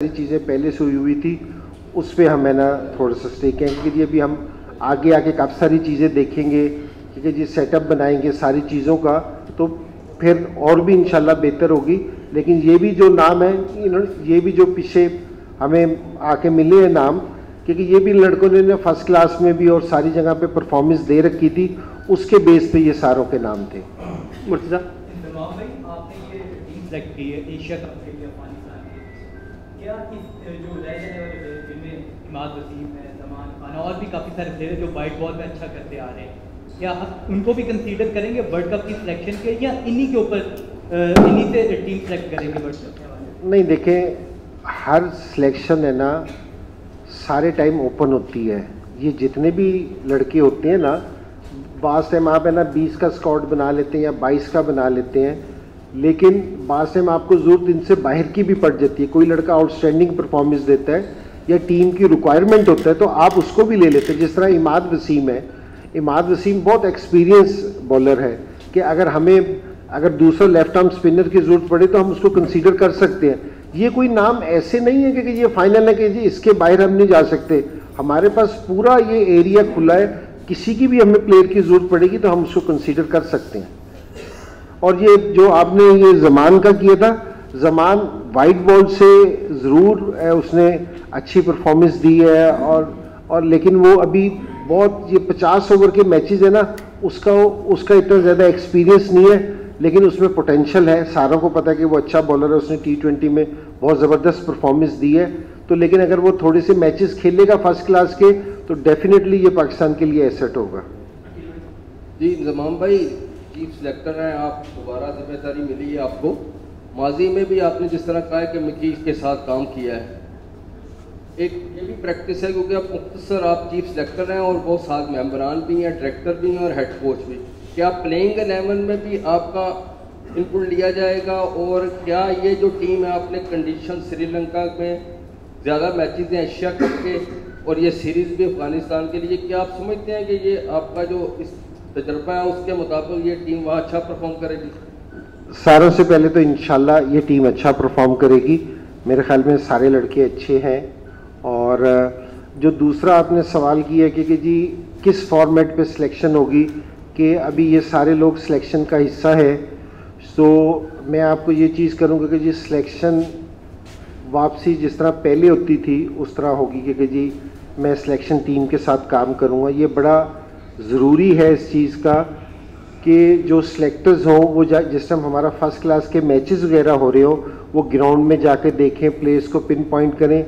सारी चीज़ें पहले से हुई हुई थी उस पर हम है ना थोड़ा सा स्टेक हैं क्योंकि अभी हम आगे आके काफ़ी सारी चीज़ें देखेंगे ठीक है जी सेटअप बनाएँगे सारी चीज़ों का तो फिर और भी इंशाल्लाह बेहतर होगी। लेकिन ये भी जो नाम है इन्होंने ये भी जो पीछे हमें आके मिले हैं नाम क्योंकि ये भी लड़कों ने फ़र्स्ट क्लास में भी और सारी जगह पे परफॉर्मेंस दे रखी थी उसके बेस पे ये सारों के नाम थे। मुर्तज़ा। भाई आपने ये टीम सेलेक्ट की है एशिया कप के लिए और भी काफ़ी सारे प्लेयर जो वाइट बॉल में अच्छा करते आ रहे हैं। आप उनको भी कंसीडर करेंगे वर्ल्ड कप की सिलेक्शन के या इन्हीं के ऊपर इन्हीं से टीम सेलेक्ट करेंगे वर्ल्ड कप के नहीं देखें हर सिलेक्शन है ना, सारे टाइम ओपन होती है। ये जितने भी लड़के होते हैं ना बास टाइम आप है ना 20 का स्कॉट बना लेते हैं या 22 का बना लेते हैं लेकिन बास टाइम आपको ज़रूरत इनसे बाहर की भी पड़ जाती है। कोई लड़का आउटस्टैंडिंग परफॉर्मेंस देता है या टीम की रिक्वायरमेंट होता है तो आप उसको भी ले लेते हैं। जिस तरह इमाद वसीम है, इमाद वसीम बहुत एक्सपीरियंस बॉलर है कि अगर हमें, अगर दूसरा लेफ़्ट आर्म स्पिनर की ज़रूरत पड़े तो हम उसको कंसीडर कर सकते हैं। ये कोई नाम ऐसे नहीं है कि ये फाइनल है कि जी इसके बाहर हम नहीं जा सकते। हमारे पास पूरा ये एरिया खुला है। किसी की भी हमें प्लेयर की ज़रूरत पड़ेगी तो हम उसको कंसीडर कर सकते हैं। और ये जो आपने ये जमान का किया था, जमान वाइट बॉल से ज़रूर उसने अच्छी परफॉर्मेंस दी है और और लेकिन वो अभी बहुत ये 50 ओवर के मैचेस है ना, उसका उसका इतना ज़्यादा एक्सपीरियंस नहीं है, लेकिन उसमें पोटेंशियल है। सारों को पता है कि वो अच्छा बॉलर है, उसने टी ट्वेंटी में बहुत ज़बरदस्त परफॉर्मेंस दी है। तो लेकिन अगर वो थोड़े से मैचेस खेलेगा फ़र्स्ट क्लास के तो डेफिनेटली ये पाकिस्तान के लिए एसेट होगा। जी जमाम भाई चीफ सेलेक्टर हैं, आप दोबारा ज़िम्मेदारी मिली है आपको। माजी में भी आपने जिस तरह कहा है कि मिकी के साथ काम किया है। एक ये भी प्रैक्टिस है क्योंकि आप मुख्तसर आप चीफ सेलेक्टर हैं और बहुत साथ मेम्बरान भी हैं, डायरेक्टर भी हैं और हेड कोच भी। क्या प्लेइंग एलेवन में भी आपका इनपुट लिया जाएगा और क्या ये जो टीम है आपने कंडीशन श्रीलंका में ज़्यादा मैचेस हैं एशिया कप के और ये सीरीज़ भी अफ़गानिस्तान के लिए, क्या आप समझते हैं कि ये आपका जो इस तजर्बा है उसके मुताबिक ये टीम वहाँ अच्छा परफॉर्म करेगी। सारों से पहले तो इंशाल्लाह ये टीम अच्छा परफॉर्म करेगी। मेरे ख्याल में सारे लड़के अच्छे हैं और जो दूसरा आपने सवाल किया कि, कि जी किस फॉर्मेट पे सिलेक्शन होगी कि अभी ये सारे लोग सिलेक्शन का हिस्सा है तो मैं आपको ये चीज़ करूँगा कि जी सिलेक्शन वापसी जिस तरह पहले होती थी उस तरह होगी कि, कि जी मैं सिलेक्शन टीम के साथ काम करूँगा। ये बड़ा ज़रूरी है इस चीज़ का कि जो सिलेक्टर्स हों वो जिस टाइम हमारा फ़र्स्ट क्लास के मैचेस वगैरह हो रहे हो वो ग्राउंड में जाके देखें प्लेस को पिन पॉइंट करें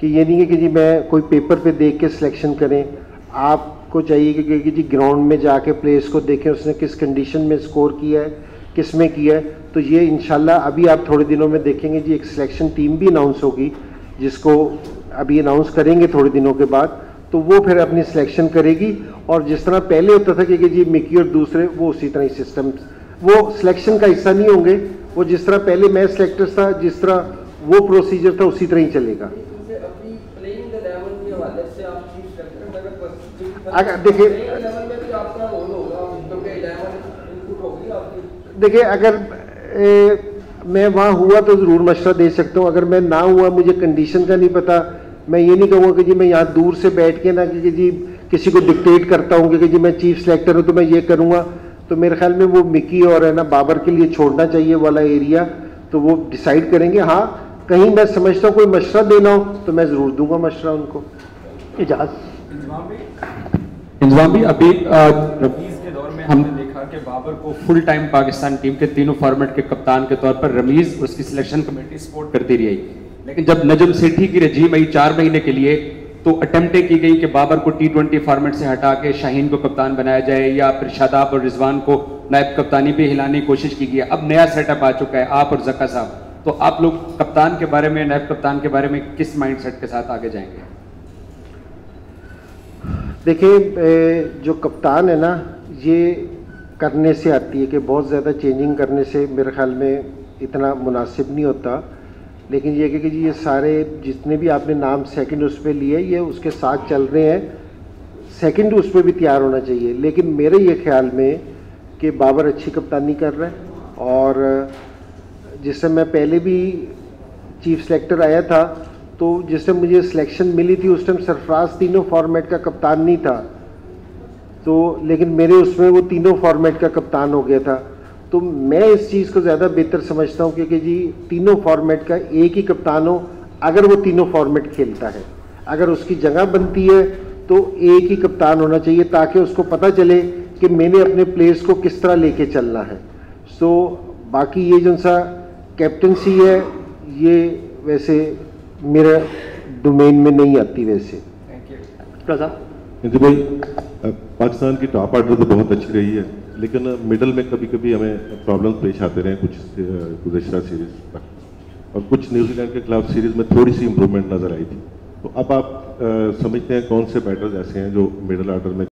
कि ये नहीं है कि जी मैं कोई पेपर पे देख के सिलेक्शन करें। आपको चाहिए कि, कि जी ग्राउंड में जाके प्लेस को देखें उसने किस कंडीशन में स्कोर किया है किसमें किया है। तो ये इंशाल्लाह अभी आप थोड़े दिनों में देखेंगे जी एक सिलेक्शन टीम भी अनाउंस होगी जिसको अभी अनाउंस करेंगे थोड़े दिनों के बाद। तो वो फिर अपनी सिलेक्शन करेगी और जिस तरह पहले होता था कि जी मिकी और दूसरे वो उसी तरह ही सिस्टम वो सिलेक्शन का हिस्सा नहीं होंगे वो जिस तरह पहले मैं सिलेक्टर था जिस तरह वो प्रोसीजर था उसी तरह ही चलेगा। अगर देखिए- देखिए अगर ए, मैं वहाँ हुआ तो ज़रूर मशवरा दे सकता हूँ अगर मैं ना हुआ मुझे कंडीशन का नहीं पता मैं ये नहीं कहूँगा कि जी मैं यहाँ दूर से बैठ के ना कि कि जी किसी को डिक्टेट करता हूँ कि जी मैं चीफ सेलेक्टर हूँ तो मैं ये करूँगा। तो मेरे ख्याल में वो मिकी और है ना बाबर के लिए छोड़ना चाहिए वाला एरिया तो वो डिसाइड करेंगे। हाँ कहीं मैं समझता हूँ कोई मशरा देना हो तो मैं ज़रूर दूँगा मशवरा उनको। इजाज़। इंतज़ाम भी अभी रमीज के दौर में हमने देखा कि बाबर को फुल टाइम पाकिस्तान टीम के तीनों फॉर्मेट के कप्तान के तौर पर रमीज उसकी सिलेक्शन कमेटी सपोर्ट करती रही। लेकिन जब नजम सेठी की रजीम आई चार महीने के लिए तो अटेम्प्टें की गई कि बाबर को टी ट्वेंटी फॉर्मेट से हटा के शाहीन को कप्तान बनाया जाए या फिर शादाब और रिजवान को नायब कप्तानी पे हिलाने की कोशिश की गई अब नया सेटअप आ चुका है, आप और जका साहब। तो आप लोग कप्तान के बारे में, नायब कप्तान के बारे में किस माइंडसेट के साथ आगे जाएँगे? देखिए जो कप्तान है ना, ये करने से आती है कि बहुत ज़्यादा चेंजिंग करने से मेरे ख्याल में इतना मुनासिब नहीं होता। लेकिन ये कि जी, ये सारे जितने भी आपने नाम सेकंड उस पर लिए, ये उसके साथ चल रहे हैं। सेकंड उस पर भी तैयार होना चाहिए। लेकिन मेरे ये ख्याल में कि बाबर अच्छी कप्तानी कर रहा है और जिससे मैं पहले भी चीफ सेलेक्टर आया था तो जिस टाइम मुझे सिलेक्शन मिली थी, उस टाइम सरफराज तीनों फॉर्मेट का कप्तान नहीं था। तो लेकिन मेरे उसमें वो तीनों फॉर्मेट का कप्तान हो गया था। तो मैं इस चीज़ को ज़्यादा बेहतर समझता हूँ क्योंकि जी तीनों फॉर्मेट का एक ही कप्तान हो अगर वो तीनों फॉर्मेट खेलता है। अगर उसकी जगह बनती है तो एक ही कप्तान होना चाहिए ताकि उसको पता चले कि मैंने अपने प्लेयर्स को किस तरह लेके चलना है। सो बाकी ये जो सा कैप्टनसी है ये वैसे मेरे डोमेन में नहीं आती वैसे। साहब जी भाई पाकिस्तान की टॉप ऑर्डर तो बहुत अच्छी रही है। लेकिन मिडल में कभी कभी हमें प्रॉब्लम पेश आते रहे कुछ गुजशत सीरीज़ तक और कुछ न्यूजीलैंड के खिलाफ सीरीज़ में थोड़ी सी इम्प्रूवमेंट नज़र आई थी। तो अब आप आ, समझते हैं कौन से बैटर्स ऐसे हैं जो मिडल ऑर्डर में